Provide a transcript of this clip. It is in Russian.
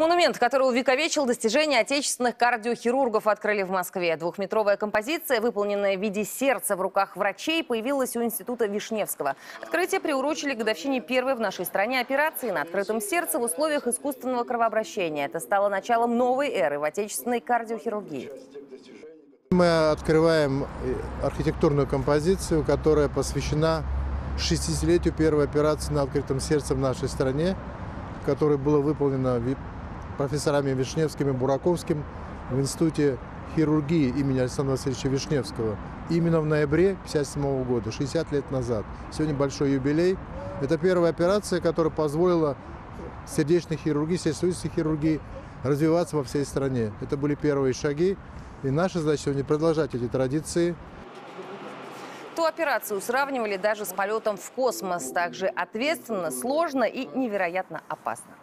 Монумент, который увековечил достижения отечественных кардиохирургов, открыли в Москве. Двухметровая композиция, выполненная в виде сердца в руках врачей, появилась у Института Вишневского. Открытие приурочили к годовщине первой в нашей стране операции на открытом сердце в условиях искусственного кровообращения. Это стало началом новой эры в отечественной кардиохирургии. Мы открываем э, архитектурную композицию, которая посвящена 60-летию первой операции на открытом сердце в нашей стране, которая была выполнена ви- профессорами Вишневским и Бураковским в Институте хирургии имени Александра Васильевича Вишневского. Именно в ноябре 1957 года, 60 лет назад. Сегодня большой юбилей. Это первая операция, которая позволила сердечной хирургии, сердечно-сосудистой хирургии развиваться во всей стране. Это были первые шаги. И наша задача сегодня продолжать эти традиции. Ту операцию сравнивали даже с полетом в космос. Также ответственно, сложно и невероятно опасно.